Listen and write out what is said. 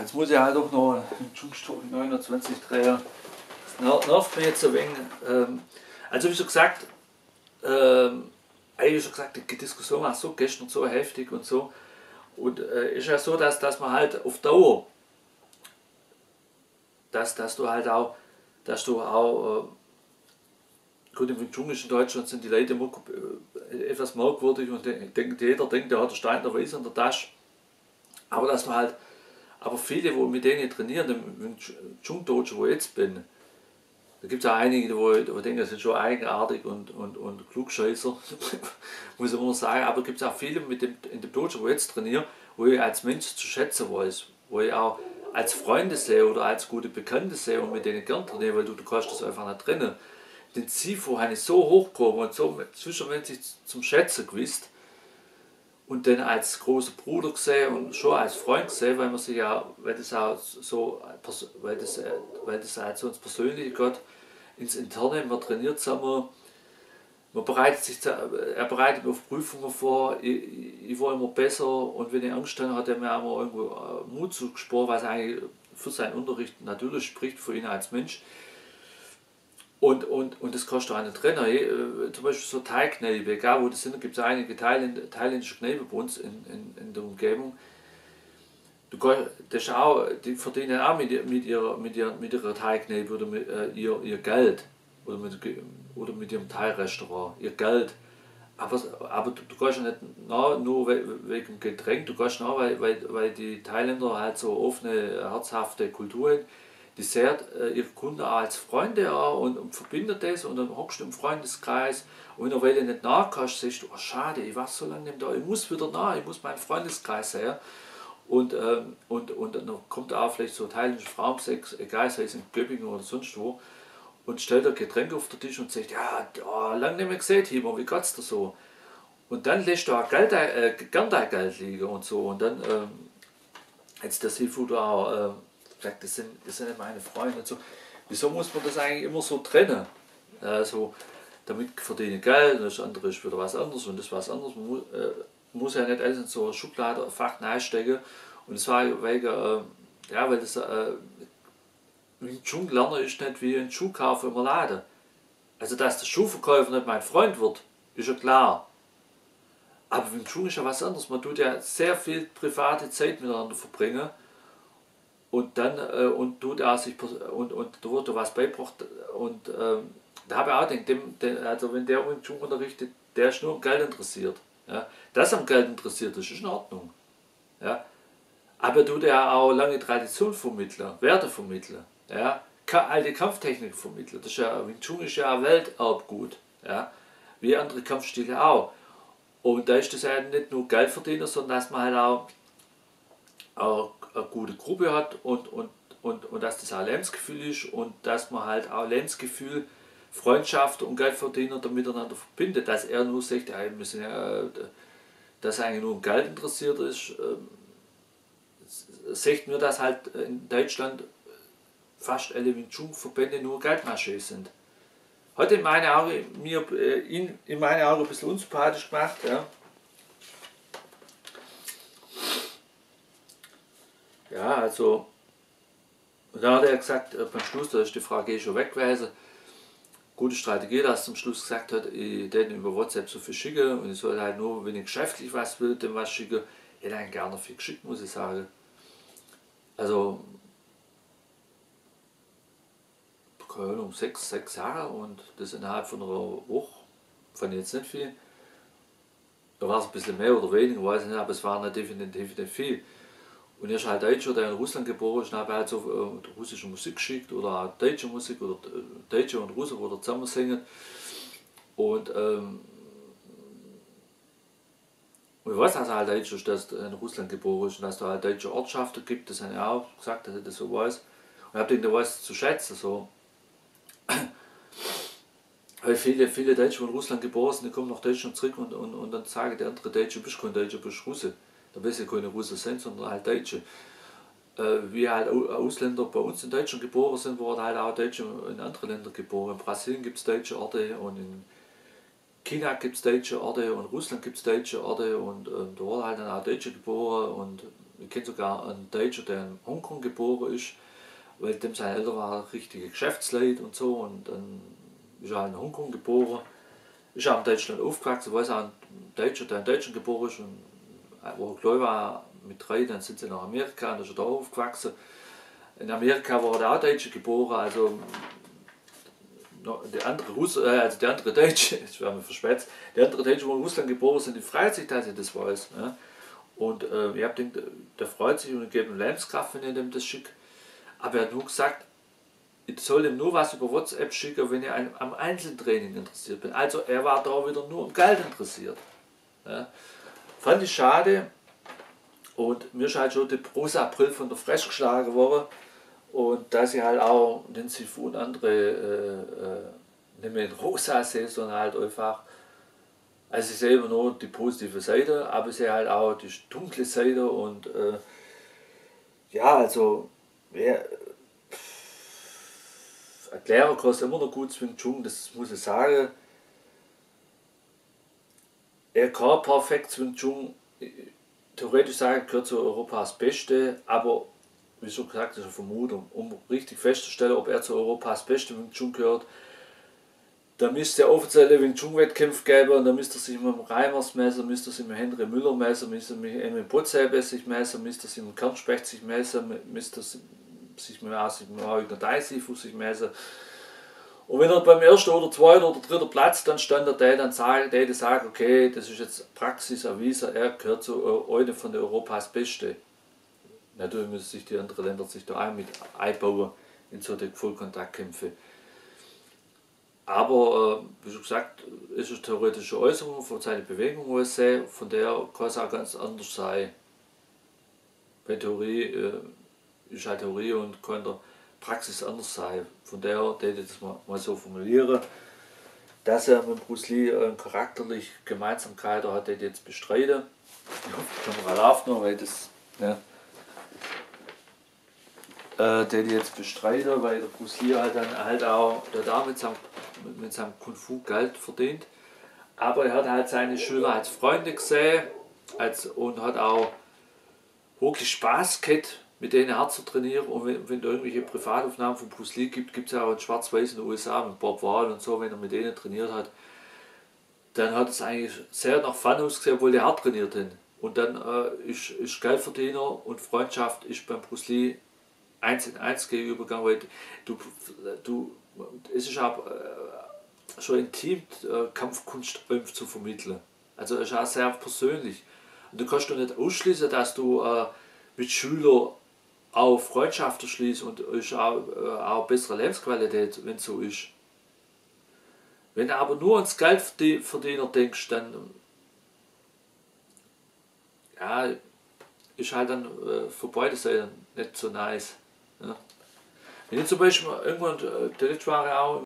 jetzt muss ich halt auch noch einen Jungstock 29 drehen. Das nervt mich jetzt ein wenig. Ähm, also wie schon gesagt, ähm, eigentlich schon gesagt, die Diskussion war so gestern so heftig und so. Und äh, ist ja so, dass, dass man halt auf Dauer, dass, dass du halt auch, dass du auch, äh, gut im Dschungel in Deutschland sind die Leute immer äh, etwas merkwürdig und denkt, jeder denkt, der hat einen Stein der Weise in der Tasche. Aber dass man halt, aber viele, wo mit denen trainieren, im Dschungdojo, wo ich jetzt bin, da gibt es auch einige, wo ich, wo ich das sind schon eigenartig und, und, und Klugscheißer, muss ich immer sagen. Aber es gibt auch viele mit dem, in dem Dojo, wo ich jetzt trainiere, wo ich als Mensch zu schätzen weiß, wo ich auch als Freunde sehe oder als gute Bekannte sehe und mit denen gern trainiere, weil du, du kannst das einfach nicht trennen. Den habe ich so hochgehoben und so zwischenmenschlich zum Schätzen gewusst und dann als großer Bruder gesehen und schon als Freund gesehen, weil man sich ja, weil das auch so, weil das, weil das halt so ins geht, ins Interne, man trainiert zusammen, man bereitet sich, er bereitet mich auf Prüfungen vor, ich, ich war immer besser und wenn ich Angst hatte, hat er mir auch immer irgendwo äh, Mut zugesprochen, was eigentlich für seinen Unterricht natürlich spricht, für ihn als Mensch. Und, und, und das du auch nicht trennen. Äh, zum Beispiel so Teigkneipe, egal wo das sind, gibt es einige Thailänd, thailändische Kneipe bei uns in, in, in der Umgebung. Du das auch, die verdienen auch mit, mit, ihrer, mit, ihrer, mit ihrer Teigkneipe oder mit äh, ihr, ihr Geld oder mit, oder mit ihrem Thai-Restaurant, ihr Geld. Aber, aber du, du kannst ja nicht na, nur wegen Getränk, du kannst nach, weil, weil, weil die Thailänder halt so offene, herzhafte Kultur haben die sieht äh, ihre Kunden auch als Freunde an und, und verbindet das und dann hockst du im Freundeskreis und wenn du nicht nachkommst, sagst du, oh schade, ich war so lange nicht da, ich muss wieder nach, ich muss meinen Freundeskreis sehen. Und, ähm, und, und dann kommt auch vielleicht so thailändische Frauensex, egal, sei es in Göppingen oder sonst wo, und stellt ein Getränk auf den Tisch und sagt, ja, oh, lange nicht mehr gesehen, Timo, wie geht's dir so? Und dann lässt du auch Geld, äh, gern dein Geld liegen und so. Und dann, ähm, jetzt der Seafood auch, äh, gesagt, das sind, das sind meine Freunde und so. Wieso muss man das eigentlich immer so trennen? Also, damit verdiene ich Geld das andere ist wieder was anderes und das was anderes. Man muss, äh, muss ja nicht alles in so eine Schublade, ein Fach reinstecken. Und das war äh, ja, weil das äh, ein Schuhlerner ist nicht wie ein Schuhkauf im Laden. Also, dass der Schuhverkäufer nicht mein Freund wird, ist ja klar. Aber im Schuh ist ja was anderes. Man tut ja sehr viel private Zeit miteinander verbringen und dann äh, und tut er sich und, und da wurde was beigebracht und ähm, da habe ich auch gedacht, dem, dem, also wenn der uns unterrichtet, der ist nur am Geld interessiert. Ja. Das am Geld interessiert ist, ist in Ordnung. Ja. Aber tut er auch lange Tradition vermitteln, Werte vermitteln, ja. alte Kampftechnik vermitteln. Das ist ja, Wing Chun ist ja ein Welterbgut, ja. wie andere Kampfstile auch. Und da ist das ja nicht nur Geldverdiener, sondern dass man halt auch eine gute Gruppe hat und, und, und, und dass das auch Lebensgefühl ist und dass man halt auch Lebensgefühl, Freundschaft und Geldverdiener miteinander verbindet. Dass er nur sagt, ja, wir sind ja, dass eigentlich nur um Geld interessiert ist, ähm, sagt mir, dass halt in Deutschland fast alle Wing Chun-Verbände nur Geldmasche sind. Hat in meinen Augen, mir, äh, in, in meinen Augen ein bisschen unsympathisch gemacht. Ja. Ja, also, und dann hat er gesagt, äh, beim Schluss, da ist die Frage eh schon weg gute Strategie, dass er zum Schluss gesagt hat, ich den über WhatsApp so viel schicken und ich soll halt nur, wenn ich geschäftlich was will, dem was schicken. Ich hätte eigentlich gerne viel geschickt, muss ich sagen. Also, keine Ahnung, sechs, sechs Jahre und das innerhalb von einer Woche, fand ich jetzt nicht viel. Da war es ein bisschen mehr oder weniger, weiß ich nicht, aber es war definitiv nicht viel. Und er ist halt Deutscher, der in Russland geboren ist, und habe halt so äh, russische Musik geschickt oder auch deutsche Musik oder äh, Deutsche und Russen, wo er zusammen singen. Und, ähm, weiß, dass er halt Deutscher ist, dass er in Russland geboren ist und dass da halt deutsche Ortschaften gibt, das habe ich auch gesagt, dass er das so weiß. Und ich habe den was zu schätzen. So. Weil viele, viele Deutsche, die in Russland geboren sind, die kommen nach Deutschland zurück und, und, und dann sagen der andere Deutsche, bist kein Deutscher, bist Russe da wissen keine Russen sind, sondern halt Deutsche. Äh, wie halt Ausländer bei uns in Deutschland geboren sind, wurden halt auch Deutsche in anderen Ländern geboren. In Brasilien gibt es deutsche Orte und in China gibt es deutsche Orte und in Russland gibt es deutsche Orte und, und da wurden halt dann auch Deutsche geboren und ich kenne sogar einen Deutscher, der in Hongkong geboren ist, weil dem seine Eltern waren richtige Geschäftsleute und so und dann ist er in Hongkong geboren, ist auch in Deutschland aufgewachsen, weiß auch ein Deutscher, der in Deutschland geboren ist und wo er klein war, mit drei, dann sind sie nach Amerika und ist er da aufgewachsen. In Amerika war der auch Deutsche geboren, also der andere Russ, äh, also der andere Deutsche, ich werde mir verschwätzt, der andere Deutsche, wo in Russland geboren sind, die freut sich, dass er das weiß. Ne? Und äh, ich habe gedacht, der freut sich und gibt ihm Lebenskraft, wenn er dem das schickt. Aber er hat nur gesagt, ich soll ihm nur was über WhatsApp schicken, wenn ich am Einzeltraining interessiert bin. Also er war da wieder nur um Geld interessiert. Ja. Fand ich schade. Und mir ist halt schon der große April von der Fresse geschlagen worden. Und dass ich halt auch den Sifu und andere äh, äh, nicht mehr in rosa sehe, sondern halt einfach, also ich sehe immer nur die positive Seite, aber ich sehe halt auch die dunkle Seite und äh, ja, also wer, erklären kostet immer noch gut Wing Chun, das muss ich sagen. Er kann perfekt Wing Chun, theoretisch sagen, gehört zu Europas Beste, aber wie schon gesagt, das ist eine Vermutung, um richtig festzustellen, ob er zu Europas Beste Wing Chun gehört, da müsste er offizielle Wing Chun Wettkämpfe geben da müsste er sich mit dem Reimers messen, müsste er sich mit Henry Müller messen, müsste er mit Emil sich messen, müsste er sich mit Kernspecht sich messen, müsste er sich mit Eugen Deisifu sich messen. Und wenn er beim ersten oder zweiten oder dritten Platz dann stand, der dann sagt, der sagt, okay, das ist jetzt Praxis erwiesen, er gehört zu äh, einer von der Europas Beste. Natürlich müssen sich die anderen Länder sich da auch mit einbauen in solche Vollkontaktkämpfe. Aber äh, wie schon gesagt, ist eine theoretische Äußerung von seiner Bewegung, wo ich sehe, von der kann es auch ganz anders sein. Bei Theorie äh, ist halt Theorie und der Praxis anders sein. Von der her ich das mal, mal so formulieren. Dass er mit Bruce Lee eine charakterliche Gemeinsamkeit hat, die jetzt bestreiten. Ich hoffe, die Kamera läuft noch, weil das. Ja, äh, ich jetzt bestreite, weil der Bruce Lee halt dann halt auch der da mit seinem, mit seinem Kung Fu Geld verdient. Aber er hat halt seine Schüler als Freunde gesehen als, und hat auch wirklich Spaß gehabt, mit denen hart zu trainieren. Und wenn, wenn es irgendwelche Privataufnahmen von Bruce Lee gibt, gibt es ja auch in Schwarz-Weiß in den USA mit Bob Wall und so, wenn er mit denen trainiert hat, dann hat es eigentlich sehr nach Fun ausgesehen, obwohl die hart trainiert haben. Und dann äh, ist, ist Geldverdiener und Freundschaft ist beim Bruce Lee eins in eins gegenübergegangen, weil du, du, es ist auch äh, schon intim, äh, Kampfkunst zu vermitteln. Also es ist auch sehr persönlich. Und du kannst doch nicht ausschließen, dass du äh, mit Schülern auch Freundschaften schließt und ist auch, äh, auch bessere Lebensqualität, wenn es so ist. Wenn du aber nur ans Geldverdiener denkst, dann ja, ist halt dann äh, für beide Seiten nicht so nice. Ja. Wenn ich zum Beispiel irgendwann, äh, der letzte war auch